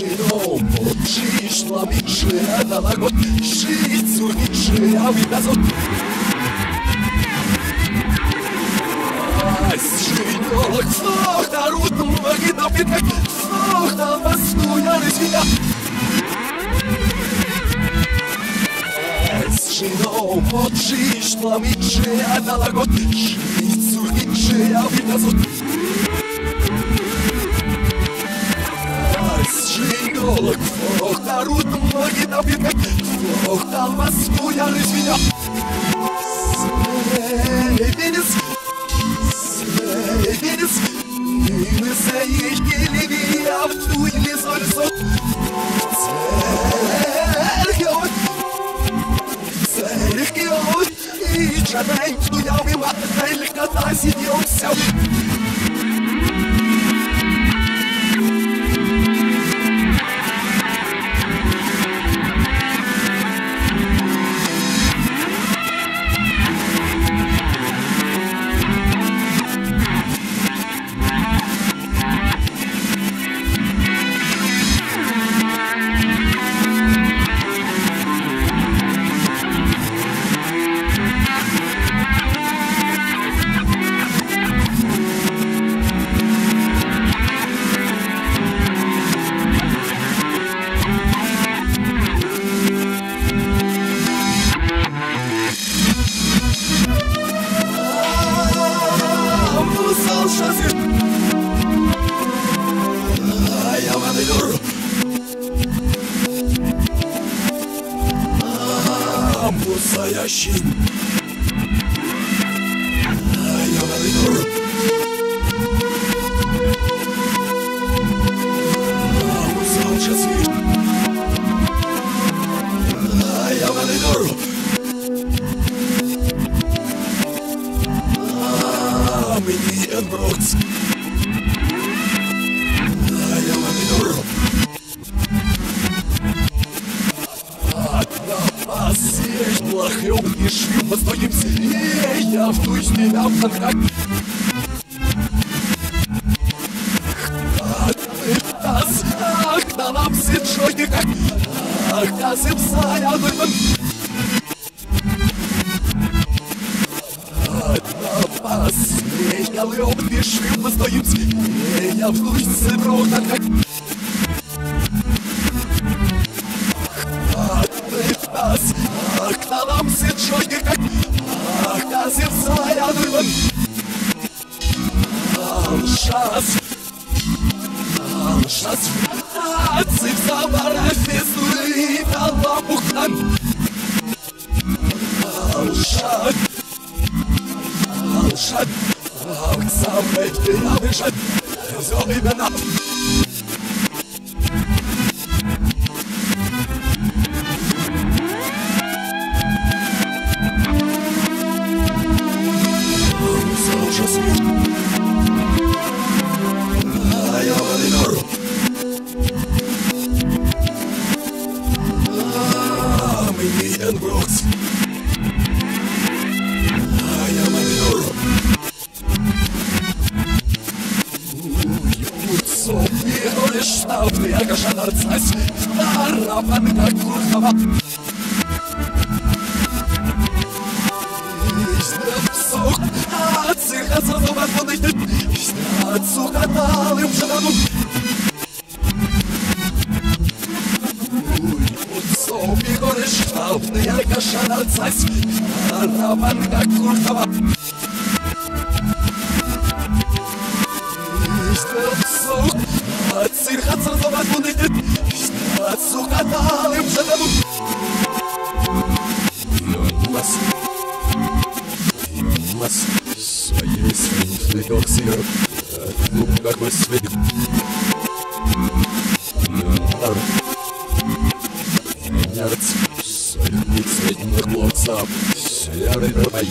Szyną przyszła mi szyja na lagot Szycu mi szyja mi na zot Szyną Снох на руту ноги на пятках Снох на мосту я рысвия Szyną przyszła mi szyja na lagot Szycu mi szyja mi na zot Сжиголок, ох, народ, ноги на бедах, ох, там Москву я развея. Свевенец, свевенец, Нины заехали меня в твой лесольцо. Церхиот, церхиот, и чадай, что я вима, только та сидел вся. настоящий. Я вам иду! Şazir Ayaman ediyor Mini Enbrooks. Я ваминур. Посеешь плохом и шью по своим силе, я в туч тебя в контракт. Ах, на нам сиджой как, ах, тас им сая, Последня лёг пиши, постоим Я в лучше бродно, как Нас, ах, на нам сиджой как Ах, тас им сая, Шас, шас, Ацик забара фестули, Abstand. Augensammeln, den Abstand. So übernachten. ლაპანი დაგურხავ ისდაფსოკ ციხასობა ხონდა ისდაცუკატალი მშანო სოფი გორეშ ხავდე აკაშანაცაც ალავან დაგურხავ ისდაფსოკ цеха зазова звонить, Сука талым жанану. Вас Вас Своей свиньей сыр Ну, как бы свет сердце Салют средних хлопцев Серый рай